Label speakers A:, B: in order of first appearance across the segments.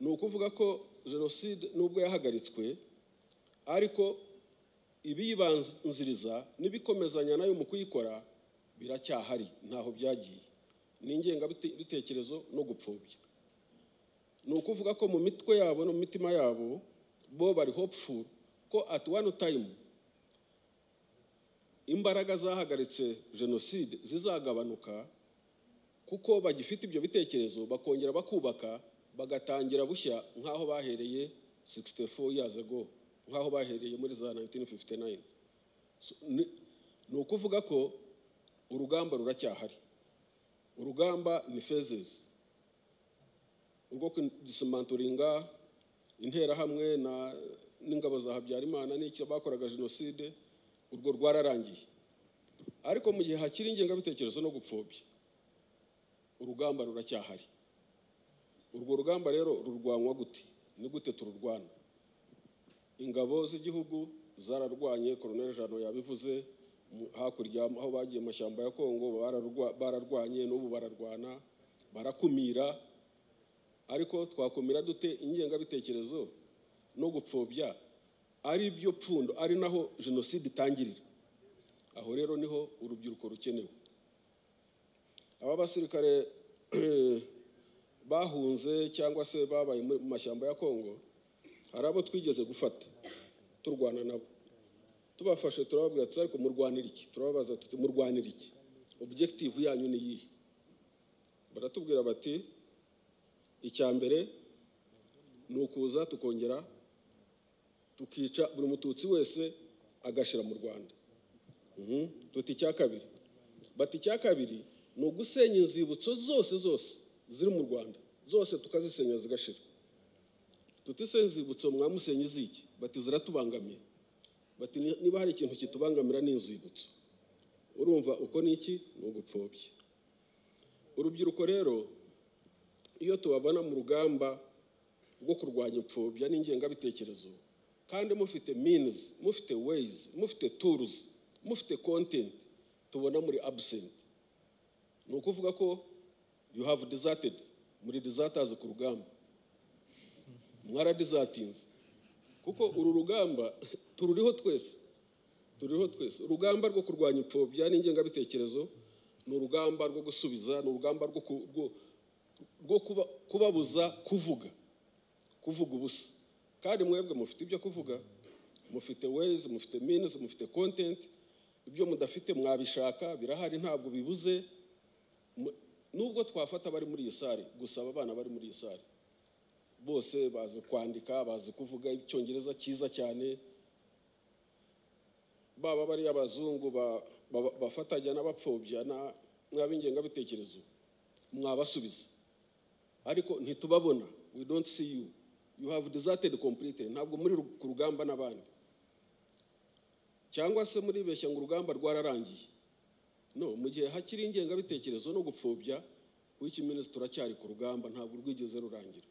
A: ni ukuvuga ko jenoside nubwo yahagaritswe ariko ibiyibanziriza n'ibikomezanya na yo mu kuyikora biracyahari ntaho byagiye. Ni ingengabitekerezo no gupfobya. Ni ukuvuga ko mu mitwe yabo no mu mitima yabo bo bari hopeful ko at one time imbaraga zahagaritse jenoside zizagabanuka kuko bagifite ibyo bitekerezo bakongera bakubaka bagatangira bushya nk'aho bahereye 64 years ago nk'aho bahereye muri za 1959 So, ni ukuvuga ko urugamba ruracyahari. Urugamba ni phases. Urwo kudisemanturinga interahamwe n'ingabo za habyarimana n'icyo bakoraga jenoside urwo rwararangiye. Ariko mu gihe hakiri ingengabitekerezo no gupfobya urugamba ruracyahari. Urwo rugamba rero rurwanwa gute? Ni gute tururwana? Ingabo z'igihugu zararwanye koroneli jano yabivuze hakurya aho bagiye mu mashyamba ya kongo bararwa- bararwanye n'ubu bararwana barakumira. Ariko twakumira dute ingengabitekerezo? No gupfobya ari byo pfundo ari naho jenoside itangirira. Aho rero ni ho urubyiruko rukenewe. Aba basirikare bahunze cyangwa se babaye mu mashyamba ya kongo hari abo twigeze gufata turwana nabo. Tubafashe turababwira tuti ariko murwanira iki? Turababaza tuti murwanira iki? Objective yanyu ni iyihe? Baratubwira bati icya mbere ni ukuza tukongera tukica buri mututsi wese agashyira mu rwanda. Mhm. tuti icya kabiri. Bati icya kabiri ni ugusenya inzibutso zose zose ziri mu rwanda. Zose tukazisenya zigashira. Tuti se inzibutso mwamusenya iziki bati ziratubangamiye bati "Ni- niba hari ikintu kitubangamira ni inzibutso. Urumva uko ni iki? Ni ugupfobya. Urubyiruko rero iyo tubabona mu rugamba rwo kurwanya imfobya n'ingengabitekerezo kandi mufite means mufite ways mufite tools mufite content tubona muri absent. Ni ukuvuga ko you have deserted. Muri deserters ku rugamba. Mwaradizatinze kuko uru rugamba tururiho twese. Turiho twese. Urugamba rwo kurwanya imfobya n'ingengabitekerezo ni urugamba rwo gusubiza ni urugamba rwo ku- rwo- rwo kuba- kubabuza kuvuga. Kuvuga ubusa. Kandi mwebwe mufite ibyo kuvuga. Mufite ways mufite means mufite content. Ibyo mudafite mwabishaka birahari ntabwo bibuze. Nubwo twafata abari muri iyi sare gusaba abana bari muri iyi sare bose bazi kwandika bazi kuvuga icyongereza cyiza cyane. Baba bari abazungu ba- ba- bafatanya n'abapfobya na- n'ab'ingengabitekerezo. Mwabasubiza. Ariko ntitubabona. We don't see you. You have deserted completely. Ntabwo muri ku rugamba n'abandi. Cyangwa se muribeshya ngo urugamba rwararangiye. No mu gihe hakiri ingengabitekerezo no gupfobya w'iki minisitiri turacyari ku rugamba ntabwo rwigeze rurangira.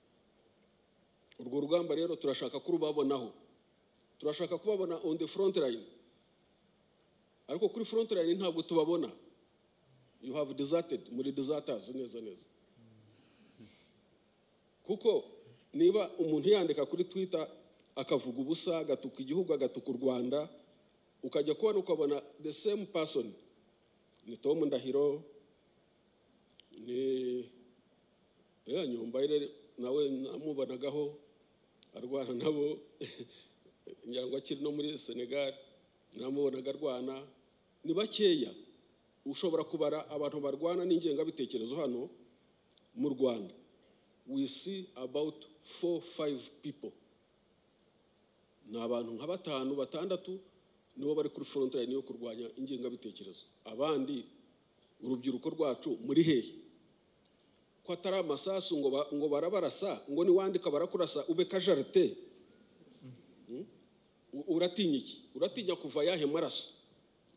A: Urwo rugamba rero turashaka kurubabonaho. Turashaka kubabona on the front line. Ariko kuri front line ntabwo tubabona. You have deserted muri deserters neza neza. Kuko niba umuntu yandika kuri twitter akavuga ubusa agatuka igihugu agatuka u rwanda ukajya kubona ukabona the same person ni tom ndahiro ni ya nyumbayire nawe namubonagaho arwana nabo. Ngira ngo akiri no muri senegal namubonaga arwana. Ni bakeya. Ushobora kubara abantu barwana n'ingengabitekerezo hano mu rwanda. We see about four five people. Ni abantu nka batanu batandatu nibo bari kuri line yo kurwanya ingengabitekerezo abandi urubyiruko rwacu muri hehe. Ko atari amasasu ngo ba- ngo barabarasa ngo niwandika barakurasa ube kajarite Mm? U- uratinya iki? Uratinya kuva yahe maraso?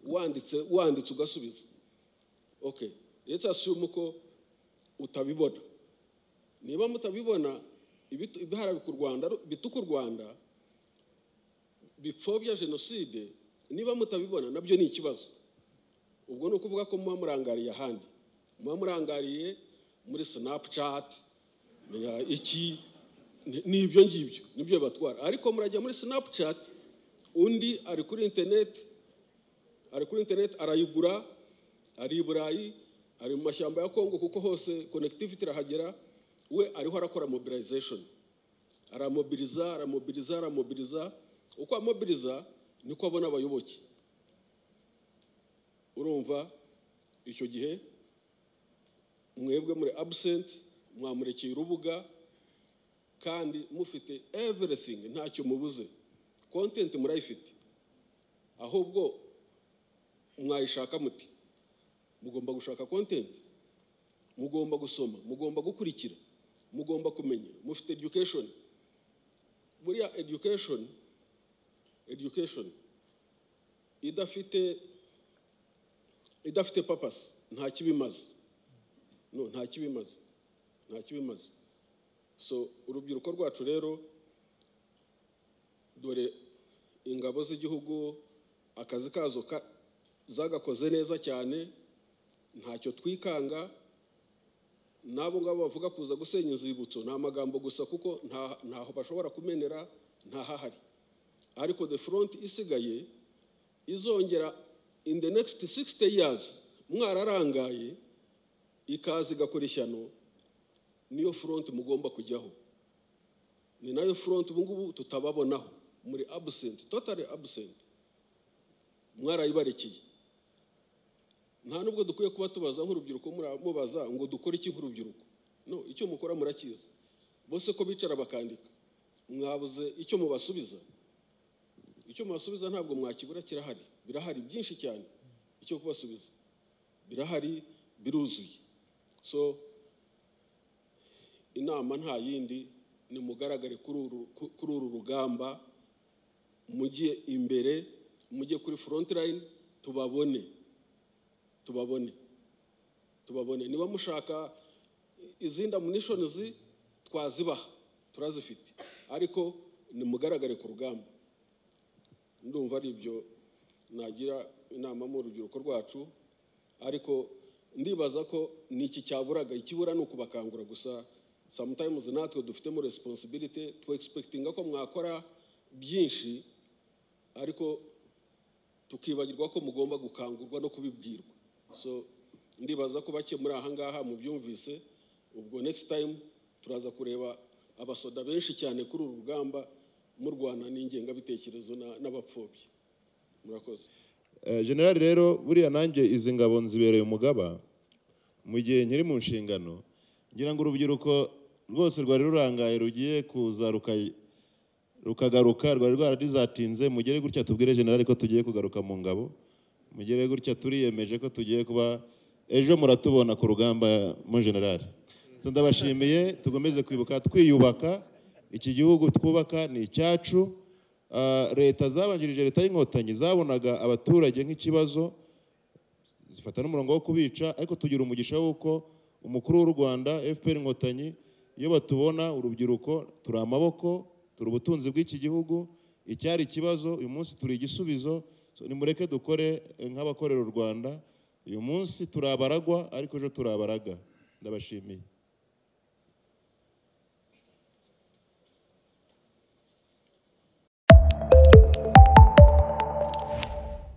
A: Wanditse wanditse ugasubiza. Okay let's assume ko utabibona. Niba mutabibona ibiharabika u rwanda bituka u rwanda bipfobya jenoside niba mutabibona na byo ni ikibazo. Ubwo ni ukuvuga ko muba murangariye ahandi. Muba murangariye muri menya iki Ni- ni ibyo ngibyo ni byo batwara. Ariko murajya muri snapchat undi ari kuri interineti ari kuri interineti arayigura ari i burayi ari mu mashyamba ya kongo kuko hose connectivity irahagera we ariho arakora mobilization. Aramobiriza aramobiriza aramobiriza uko amobiriza niko abona abayoboke. Urumva icyo gihe mwebwe muri absent mwamurekeye urubuga kandi mufite everything ntacyo mubuze. Content murayifite. Ahubwo mwayishaka muti mugomba gushaka content mugomba gusoma mugomba gukurikira mugomba kumenya. Mufite education. Buriya education education idafite idafite purpose nta kibimaze. Nta kibimaze. Nta kibimaze. So urubyiruko rwacu rero dore ingabo z'igihugu akazi kazo ka- zagakoze neza cyane ntacyo twikanga n'abo ngabo bavuga kuza gusenya inzibutso ni amagambo gusa kuko nta- ntaho bashobora kumenera ntahahari. Ariko the front isigaye izongera in the next 60 years mwararangaye ikaza igakora ishyano niyo front mugomba kujyaho. Ni na yo front ubu ngubu tutababonaho. Muri absent totally absent. Mwarayibarekeye nta nubwo dukwiye kuba tubaza nk'urubyiruko mubaza ngo dukore iki nk'urubyiruko? No icyo mukora murakizi. Bose ko bicara bakandika. Mwabuze icyo mubasubiza. Icyo mubasubiza ntabwo mwakibura kirahari. Birahari byinshi cyane. Icyo kubasubiza. Birahari biruzuye. So inama nta yindi ni mugaragare kuri uru- rugamba mujye imbere mujye kuri front line tubabone. Tubabone. Tubabone. Niba mushaka izindi amunitions twazibaha. Turazifite. Ariko nimugaragare ku rugamba. Ndumva ari ibyo nagira inama mu rubyiruko rwacu ariko ndibaza ko ni iki cyaburaga. Ikibura ni ukubakangura gusa. Sometimes natwe dufitemo responsibility to expectinga ko mwakora byinshi ariko tukibagirwa ko mugomba gukangurwa no kubibwirwa. So ndibaza ko bake muri aha ngaha mubyumvise. Ubwo next time turaza kureba abasoda benshi cyane kuri uru rugamba murwana n'ingengabitekerezo na- n'abapfobya murakoze.
B: Eh, generali rero buriya nanjye izi ngabo nzibereye umugaba mu gihe nkiri mu nshingano ngira ngo urubyiruko rwose rwari rurangaye rugiye kuza ruka- rukagaruka rwari rwaradizatinze mugere gutya tubwire generali ko tugiye kugaruka mu ngabo mugere gutya turiyemeje ko tugiye kuba ejo muratubona ku rugamba mu generali ndabashimiye tugomeze kwibuka twiyubaka iki gihugu twubaka ni icyacu. Ah, leta zabanjirije leta y'inkotanyi zabonaga abaturage nk'ikibazo zifata n'umurongo wo kubica ariko tugira umugisha w'uko umukuru w'u rwanda fpr inkotanyi iyo batubona urubyiruko turi amaboko turi ubutunzi bw'iki gihugu. Icyari ikibazo uyu munsi turi igisubizo nimureke dukore nk'abakorera u rwanda. Uyu munsi turi abaragwa ariko ejo turi abaraga. Ndabashimiye.